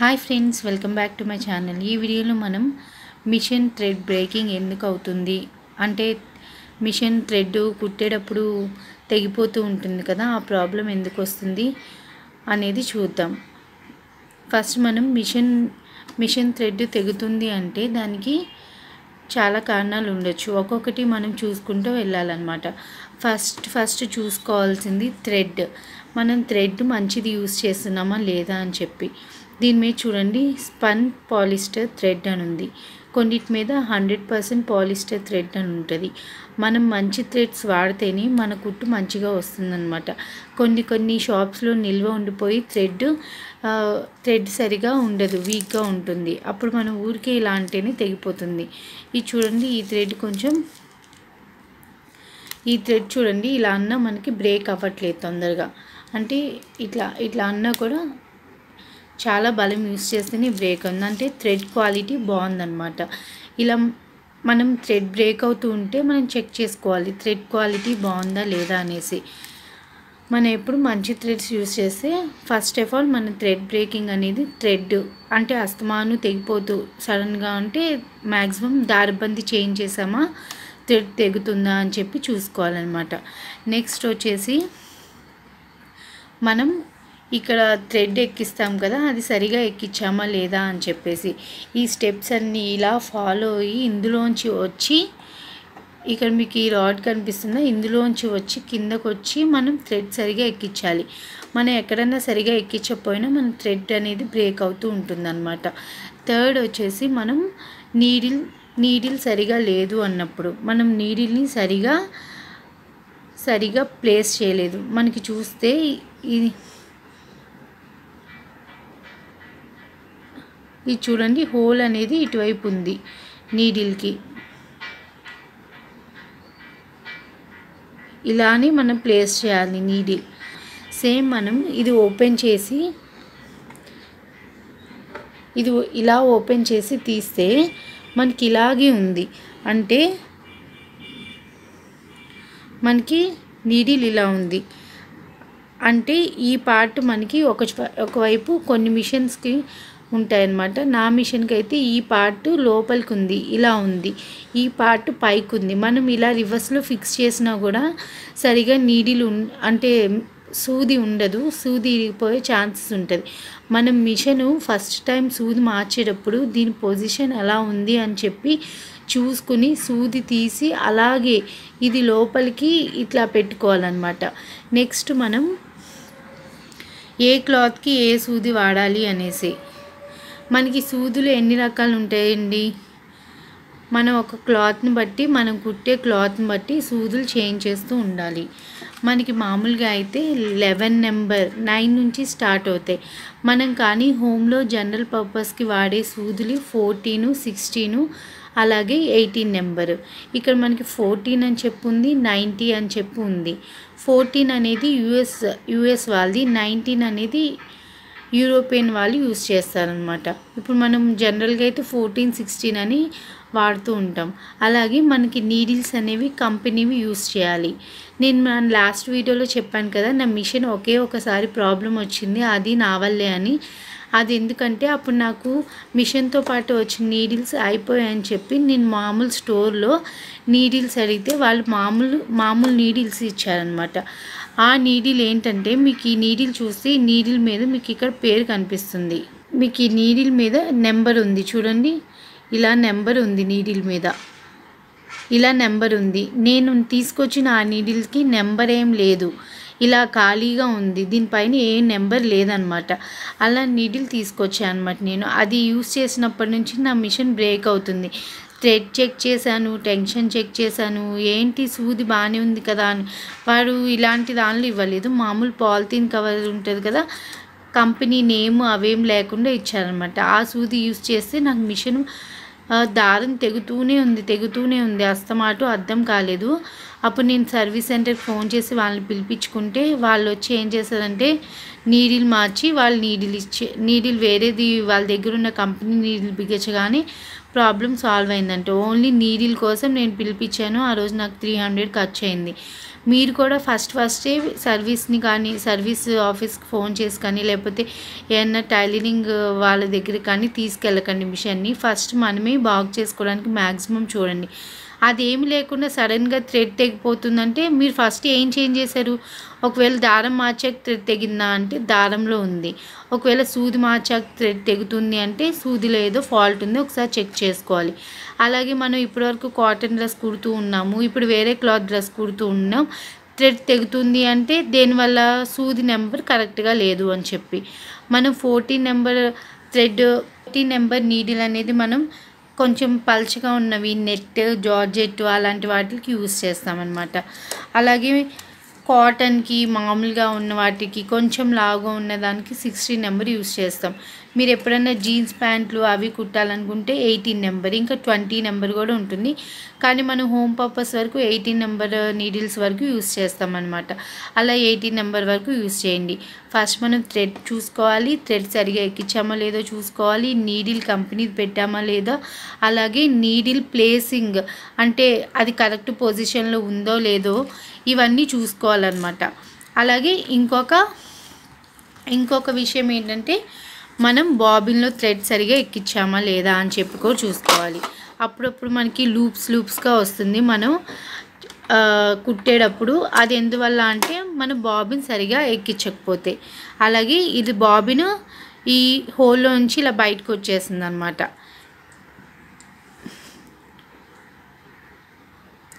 Hi friends welcome back to my channel ఈ వీడియోలో మనం మిషన్ థ్రెడ్ బ్రేకింగ్ ఎందుకు అవుతుంది? అంటే మిషన్ థ్రెడ్ కుట్టేటప్పుడు తెగిపోతూ ఉంటుంది కదా ఆ ప్రాబ్లం ఎందుకు వస్తుంది అనేది చూద్దాం. ఫస్ట్ మనం మిషన్ మిషన్ థ్రెడ్ తెగుతుంది అంటే దానికి చాలా కారణాలు ఉండొచ్చు. ఒక్కొక్కటి మనం చూసుకుంటూ వెళ్ళాలన్నమాట. ఫస్ట్ ఫస్ట్ చూసుకోవాల్సింది థ్రెడ్. మనం థ్రెడ్ మంచిది యూస్ చేస్తున్నామా లేదా అని చెప్పి. దీని మీద చూడండి స్పన్ పాలిస్టర్ థ్రెడ్ అని ఉంది. కొన్నిటి మీద హండ్రెడ్ పర్సెంట్ పాలిస్టర్ థ్రెడ్ అని ఉంటుంది. మనం మంచి థ్రెడ్స్ వాడితేనే మన కుట్టు మంచిగా వస్తుందన్నమాట. కొన్ని కొన్ని షాప్స్లో నిల్వ ఉండిపోయి థ్రెడ్ థ్రెడ్ సరిగా ఉండదు వీక్గా ఉంటుంది. అప్పుడు మనం ఊరికే ఇలా అంటేనే తెగిపోతుంది. ఇది చూడండి ఈ థ్రెడ్ కొంచెం ఈ థ్రెడ్ చూడండి ఇలా అన్నా మనకి బ్రేక్ అవ్వట్లేదు తొందరగా. అంటే ఇట్లా ఇట్లా అన్నా కూడా చాలా బలం యూస్ చేస్తేనే బ్రేక్ ఉంది అంటే థ్రెడ్ క్వాలిటీ బాగుందన్నమాట. ఇలా మనం థ్రెడ్ బ్రేక్ అవుతూ ఉంటే మనం చెక్ చేసుకోవాలి. థ్రెడ్ క్వాలిటీ బాగుందా లేదా అనేసి. మనం ఎప్పుడు మంచి థ్రెడ్స్ యూస్ చేస్తే ఫస్ట్ ఆఫ్ ఆల్ మన థ్రెడ్ బ్రేకింగ్ అనేది థ్రెడ్ అంటే అస్తమాను తెగిపోతూ సడన్గా అంటే మ్యాక్సిమం దారిబంది చేంజ్ చేసామా థ్రెడ్ తెగుతుందా అని చెప్పి చూసుకోవాలన్నమాట. నెక్స్ట్ వచ్చేసి మనం ఇక్కడ థ్రెడ్ ఎక్కిస్తాం కదా అది సరిగా ఎక్కించామా లేదా అని చెప్పేసి. ఈ స్టెప్స్ అన్నీ ఇలా ఫాలో అయ్యి ఇందులోంచి వచ్చి ఇక్కడ మీకు ఈ రాడ్ కనిపిస్తుందా? ఇందులోంచి వచ్చి కిందకు వచ్చి మనం థ్రెడ్ సరిగా ఎక్కించాలి మనం ఎక్కడన్నా సరిగా ఎక్కించకపోయినా మన థ్రెడ్ అనేది బ్రేక్ అవుతూ ఉంటుందన్నమాట. థర్డ్ వచ్చేసి మనం నీడిల్ నీడిల్ సరిగా లేదు అన్నప్పుడు మనం నీడిల్ని సరిగా సరిగా ప్లేస్ చేయలేదు. మనకి చూస్తే ఇది ఇది చూడండి హోల్ అనేది ఇటువైపు ఉంది నీడిల్కి. ఇలానే మనం ప్లేస్ చేయాలి నీడిల్. సేమ్ మనం ఇది ఓపెన్ చేసి ఇది ఇలా ఓపెన్ చేసి తీస్తే మనకి ఇలాగే ఉంది. అంటే మనకి నీడిల్ ఇలా ఉంది. అంటే ఈ పార్ట్ మనకి ఒక ఒకవైపు కొన్ని మిషన్స్కి ఉంటాయన్నమాట. నా మిషన్కి అయితే ఈ పార్ట్ లోపలికి ఉంది ఇలా ఉంది. ఈ పార్ట్ పైకి ఉంది మనం ఇలా రివర్స్లో ఫిక్స్ చేసినా కూడా సరిగా నీడిలు అంటే సూది ఉండదు. సూది ఇరిగిపోయే ఛాన్సెస్ ఉంటుంది. మనం మిషను ఫస్ట్ టైం సూది మార్చేటప్పుడు దీని పొజిషన్ ఎలా ఉంది అని చెప్పి చూసుకుని సూది తీసి అలాగే ఇది లోపలికి ఇట్లా పెట్టుకోవాలన్నమాట. నెక్స్ట్ మనం ఏ క్లాత్కి ఏ సూది వాడాలి అనేసి. మనకి సూదులు ఎన్ని రకాలు ఉంటాయండి? మనం ఒక క్లాత్ని బట్టి మనం కుట్టే క్లాత్ని బట్టి సూదులు చేంజ్ చేస్తూ ఉండాలి. మనకి మామూలుగా అయితే లెవెన్ నెంబర్ నైన్ నుంచి స్టార్ట్ అవుతాయి. మనం కానీ హోమ్లో జనరల్ పర్పస్కి వాడే సూదులు ఫోర్టీను సిక్స్టీను అలాగే ఎయిటీన్ నెంబర్. ఇక్కడ మనకి ఫోర్టీన్ అని చెప్పి ఉంది నైంటీ అని చెప్పు ఉంది ఫోర్టీన్ అనేది యుఎస్ యుఎస్ వాళ్ళది నైన్టీన్ అనేది యూరోపియన్ వాళ్ళు యూస్ చేస్తారనమాట ఇప్పుడు మనం జనరల్గా అయితే ఫోర్టీన్ సిక్స్టీన్ అని వాడుతూ ఉంటాం. అలాగే మనకి నీడిల్స్ అనేవి కంపెనీవి యూస్ చేయాలి. నేను మన లాస్ట్ వీడియోలో చెప్పాను కదా నా మిషన్ ఒకే ఒకసారి ప్రాబ్లం వచ్చింది అది నా వల్లే అని. అది ఎందుకంటే అప్పుడు నాకు మిషన్తో పాటు వచ్చిన నీడిల్స్ అయిపోయాయని చెప్పి నేను మామూలు స్టోర్లో నీడిల్స్ అడిగితే వాళ్ళు మామూలు మామూలు నీడిల్స్ ఇచ్చారనమాట ఆ నీడిల్ ఏంటంటే మీకు ఈ నీడిల్ చూస్తే ఈ నీడిల్ మీద మీకు ఇక్కడ పేరు కనిపిస్తుంది. మీకు ఈ నీడిల్ మీద నెంబర్ ఉంది చూడండి. ఇలా నెంబర్ ఉంది నీడిల్ మీద. ఇలా నెంబర్ ఉంది. నేను తీసుకొచ్చిన ఆ నీడిల్కి నెంబర్ ఏం లేదు. ఇలా ఖాళీగా ఉంది. దీనిపైన ఏ నెంబర్ లేదనమాట. అలా నీడిల్ తీసుకొచ్చాను అనమాట నేను. అది యూస్ చేసినప్పటి నుంచి నా మిషన్ బ్రేక్ అవుతుంది. థ్రెడ్ చెక్ చేశాను టెన్షన్ చెక్ చేశాను ఏంటి సూది బాగానే ఉంది కదా అని. వాడు ఇలాంటి దానిలో ఇవ్వలేదు. మామూలు పాలిథీన్ కవర్ ఉంటుంది కదా కంపెనీ నేమ్ అవేం లేకుండా ఇచ్చారనమాట ఆ సూది యూస్ చేస్తే నాకు మిషన్ దారం తెగుతూనే ఉంది తెగుతూనే ఉంది. అస్తమాటు అర్థం కాలేదు. అప్పుడు నేను సర్వీస్ సెంటర్కి ఫోన్ చేసి వాళ్ళని పిలిపించుకుంటే వాళ్ళు వచ్చి ఏం చేశారంటే నీడిల్ మార్చి వాళ్ళు నీడిల్ ఇచ్చే నీడిల్ వేరేది వాళ్ళ దగ్గర ఉన్న కంపెనీ నీడిల్ బిగించగానే ప్రాబ్లం సాల్వ్ అయిందంటే ఓన్లీ నీడిల్ కోసం నేను పిలిపించాను ఆ రోజు నాకు త్రీ హండ్రెడ్ ఖర్చు అయింది. మీరు కూడా ఫస్ట్ ఫస్టే సర్వీస్ని కానీ సర్వీస్ ఆఫీస్కి ఫోన్ చేసి కానీ లేకపోతే ఏమన్నా టైలరింగ్ వాళ్ళ దగ్గర కానీ తీసుకెళ్ళకండి మిషన్ని. ఫస్ట్ మనమే బాగు చేసుకోవడానికి మ్యాక్సిమం చూడండి. అది లేకుండా సడన్గా థ్రెడ్ తెగిపోతుందంటే మీరు ఫస్ట్ ఏం చేంజ్ చేశారు? ఒకవేళ దారం మార్చాక థ్రెడ్ తెగిందా అంటే దారంలో ఉంది. ఒకవేళ సూది మార్చాక థ్రెడ్ తెగుతుంది అంటే సూదిలో ఏదో ఫాల్ట్ ఉంది ఒకసారి చెక్ చేసుకోవాలి. అలాగే మనం ఇప్పటివరకు కాటన్ డ్రెస్ కుడుతూ ఉన్నాము. ఇప్పుడు వేరే క్లాత్ డ్రెస్ కుడుతూ ఉన్నాం. థ్రెడ్ తెగుతుంది అంటే దేనివల్ల? సూది నెంబర్ కరెక్ట్గా లేదు అని చెప్పి. మనం fourteen number thread fourteen number needle అనేది మనం కొంచెం పల్చగా ఉన్నవి నెట్ జార్జెట్ అలాంటి వాటికి యూస్ చేస్తామన్నమాట. అలాగే కాటన్కి మామూలుగా ఉన్న వాటికి కొంచెం లాగు ఉన్నదానికి సిక్స్టీ నెంబర్ యూస్ చేస్తాం. మీరు ఎప్పుడైనా జీన్స్ ప్యాంట్లు అవి కుట్టాలనుకుంటే ఎయిటీన్ నెంబర్ ఇంకా ట్వంటీ నెంబర్ కూడా ఉంటుంది. కానీ మనం హోమ్ పర్పస్ వరకు ఎయిటీన్ నెంబర్ నీడిల్స్ వరకు యూస్ చేస్తామన్నమాట. అలా ఎయిటీన్ నెంబర్ వరకు యూస్ చేయండి. ఫస్ట్ మనం థ్రెడ్ చూసుకోవాలి. థ్రెడ్ సరిగా ఎక్కించామా లేదో చూసుకోవాలి. నీడిల్ కంపెనీ పెట్టామా లేదా అలాగే నీడిల్ ప్లేసింగ్ అంటే అది కరెక్ట్ పొజిషన్లో ఉందో లేదో ఇవన్నీ చూసుకోవాలన్నమాట. అలాగే ఇంకొక ఇంకొక విషయం ఏంటంటే మనం బాబిన్లో థ్రెడ్ సరిగా ఎక్కించామా లేదా అని చెప్పి కూడా చూసుకోవాలి. అప్పుడప్పుడు మనకి లూప్స్ లూప్స్గా వస్తుంది. మనం కుట్టేటప్పుడు అది ఎందువల్ల అంటే మన బాబిన్ సరిగా ఎక్కించకపోతే. అలాగే ఇది బాబిన్ ఈ హోల్లో నుంచి ఇలా బయటకు వచ్చేసింది అనమాట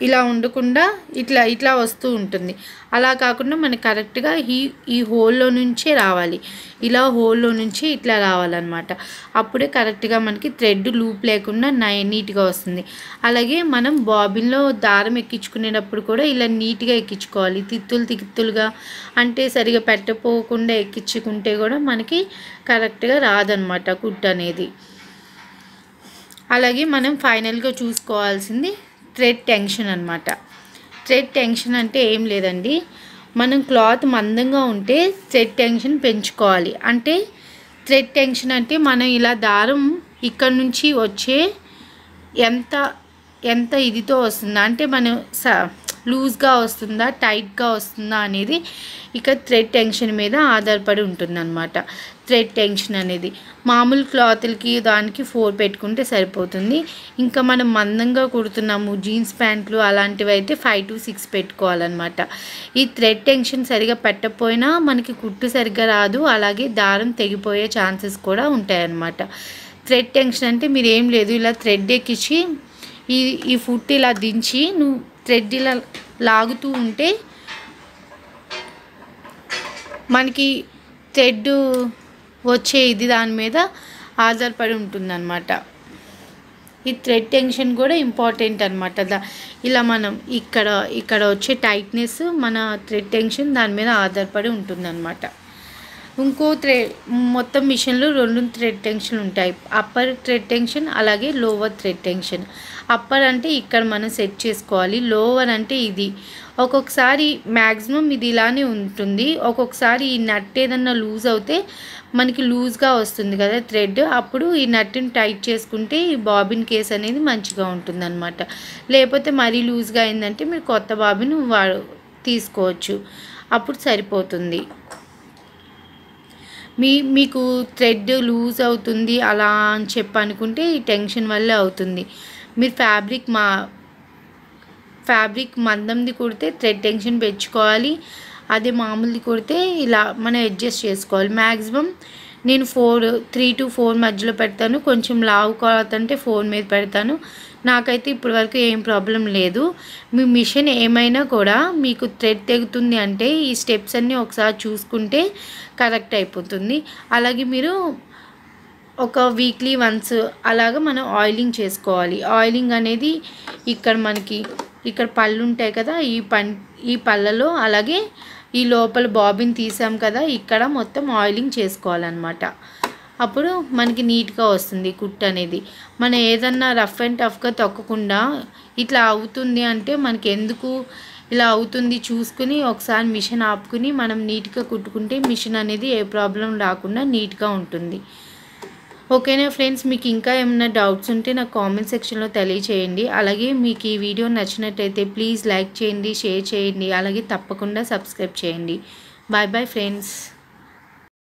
ఇలా ఉండకుండా ఇట్లా ఇట్లా వస్తూ ఉంటుంది. అలా కాకుండా మనకి కరెక్ట్గా ఈ ఈ హోల్లో నుంచే రావాలి. ఇలా హోల్లో నుంచి ఇట్లా రావాలన్నమాట. అప్పుడే కరెక్ట్గా మనకి థ్రెడ్ లూప్ లేకుండా నై నీట్గా వస్తుంది. అలాగే మనం బాబిన్లో దారం ఎక్కించుకునేటప్పుడు కూడా ఇలా నీట్గా ఎక్కించుకోవాలి. తిత్తులు తిత్తులుగా అంటే సరిగా పెట్టపోకుండా ఎక్కించుకుంటే కూడా మనకి కరెక్ట్గా రాదనమాట కుట్ అనేది. అలాగే మనం ఫైనల్గా చూసుకోవాల్సింది థ్రెడ్ టెన్షన్ అనమాట థ్రెడ్ టెన్షన్ అంటే ఏం లేదండి. మనం క్లాత్ మందంగా ఉంటే థ్రెడ్ టెన్షన్ పెంచుకోవాలి. అంటే థ్రెడ్ టెన్షన్ అంటే మనం ఇలా దారం ఇక్కడ నుంచి వచ్చే ఎంత ఎంత ఇదితో వస్తుందా? అంటే మనం స లూజ్గా వస్తుందా? టైట్గా వస్తుందా అనేది ఇక థ్రెడ్ టెన్షన్ మీద ఆధారపడి ఉంటుందన్నమాట. థ్రెడ్ టెన్షన్ అనేది. మామూలు క్లాత్లకి దానికి ఫోర్ పెట్టుకుంటే సరిపోతుంది. ఇంకా మనం మందంగా కుడుతున్నాము జీన్స్ ప్యాంట్లు అలాంటివి అయితే ఫైవ్ టు సిక్స్ పెట్టుకోవాలన్నమాట. ఈ థ్రెడ్ టెన్షన్ సరిగా పెట్టకపోయినా మనకి కుట్టు సరిగ్గా రాదు అలాగే దారం తెగిపోయే ఛాన్సెస్ కూడా ఉంటాయన్నమాట. థ్రెడ్ టెన్షన్ అంటే మీరు ఏం లేదు ఇలా థ్రెడ్ ఎక్కించి ఈ ఈ ఫుట్ ఇలా దించి నువ్వు థ్రెడ్ ఇలా లాగుతూ ఉంటే మనకి థ్రెడ్ వచ్చే ఇది దాని మీద ఆధారపడి ఉంటుందన్నమాట. ఈ థ్రెడ్ టెన్షన్ కూడా ఇంపార్టెంట్ అనమాట ఇలా మనం ఇక్కడ ఇక్కడ వచ్చే టైట్నెస్ మన థ్రెడ్ టెన్షన్ దాని మీద ఆధారపడి ఉంటుందన్నమాట. ఇంకో థ్రె మొత్తం మిషన్లో రెండు థ్రెడ్ టెన్షన్ ఉంటాయి. అప్పర్ థ్రెడ్ టెన్షన్ అలాగే లోవర్ థ్రెడ్ టెన్షన్. అప్పర్ అంటే ఇక్కడ మనం సెట్ చేసుకోవాలి. లోవర్ అంటే ఇది. ఒక్కొక్కసారి మ్యాక్సిమం ఇది ఇలానే ఉంటుంది. ఒక్కొక్కసారి ఈ నట్ ఏదన్నా లూజ్ అవుతే మనకి లూజ్గా వస్తుంది కదా థ్రెడ్ అప్పుడు ఈ నట్ని టైట్ చేసుకుంటే ఈ బాబిన్ కేస్ అనేది మంచిగా ఉంటుందన్నమాట. లేకపోతే మరీ లూజ్గా అయిందంటే మీరు కొత్త బాబిన్ వా తీసుకోవచ్చు. అప్పుడు సరిపోతుంది. మీ మీకు థ్రెడ్ లూజ్ అవుతుంది అలా అని చెప్పి అనుకుంటే ఈ టెన్షన్ వల్లే అవుతుంది. మీరు ఫ్యాబ్రిక్ మా ఫ్యాబ్రిక్ మందంది కుడితే థ్రెడ్ టెన్షన్ పెంచుకోవాలి. అదే మామూలుది కుడితే ఇలా మనం అడ్జస్ట్ చేసుకోవాలి. మ్యాక్సిమం నేను ఫోర్ త్రీ టు ఫోర్ మధ్యలో పెడతాను. కొంచెం లావు క్లాత్ అంటే ఫోర్ మీద పెడతాను. నాకైతే ఇప్పటి వరకు ఏం ప్రాబ్లం లేదు. మీ మిషన్ ఏమైనా కూడా మీకు థ్రెడ్ తెగుతుంది అంటే ఈ స్టెప్స్ అన్నీ ఒకసారి చూసుకుంటే కరెక్ట్ అయిపోతుంది. అలాగే మీరు ఒక వీక్లీ వన్స్ అలాగా మనం ఆయిలింగ్ చేసుకోవాలి. ఆయిలింగ్ అనేది ఇక్కడ మనకి ఇక్కడ పళ్ళు ఉంటాయి కదా ఈ పన్ ఈ పళ్ళలో అలాగే ఈ లోపల బాబిన్ తీసాం కదా ఇక్కడ మొత్తం ఆయిలింగ్ చేసుకోవాలన్నమాట. అప్పుడు మనకి నీట్గా వస్తుంది కుట్ అనేది. మనం ఏదన్నా రఫ్ అండ్ టఫ్గా తొక్కకుండా ఇట్లా అవుతుంది అంటే మనకి ఎందుకు ఇలా అవుతుంది చూసుకుని ఒకసారి మిషన్ ఆపుకుని మనం నీట్గా కుట్టుకుంటే మిషన్ అనేది ఏ ప్రాబ్లం రాకుండా నీట్గా ఉంటుంది. ఓకేనా ఫ్రెండ్స్ మీకు ఇంకా ఏమైనా డౌట్స్ ఉంటే నాకు కామెంట్ సెక్షన్లో తెలియచేయండి. అలాగే మీకు ఈ వీడియో నచ్చినట్టయితే ప్లీజ్ లైక్ చేయండి షేర్ చేయండి అలాగే తప్పకుండా సబ్స్క్రైబ్ చేయండి. Bye bye friends